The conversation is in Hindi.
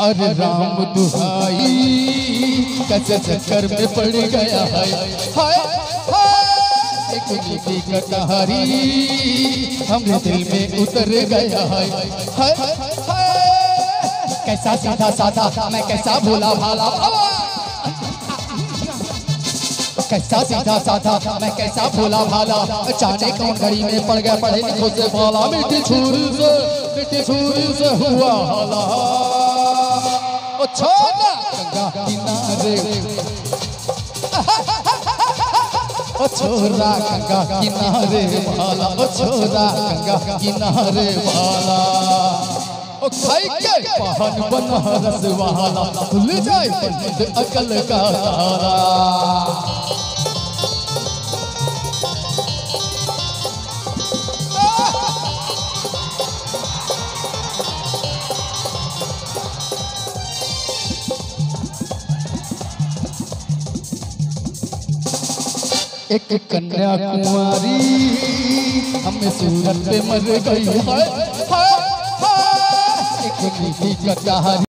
अरे राम दुहाई, कैसे चक्कर में पड़ गया है। हाय एक नीति दिल में उतर गया है। हाय कैसा सीधा साधा, मैं कैसा भोला भाला। कैसा सीधा साधा, मैं कैसा भोला भाला। जाने कौन घड़ी में पड़ गया, पढ़े से भाला। मिट्टी छुरी से, मिट्टी छुरी से हुआ हाला ओ छोड़ा गंगा किनारे। ओ छोरा गंगा किनारे वाला। ओ छोरा गंगा किनारे वाला। ओ खाई के पहन बनारस वाला। खुल जाए अकल का तारा। एक कन्याकुमारी हमें सूरत मर गई। एक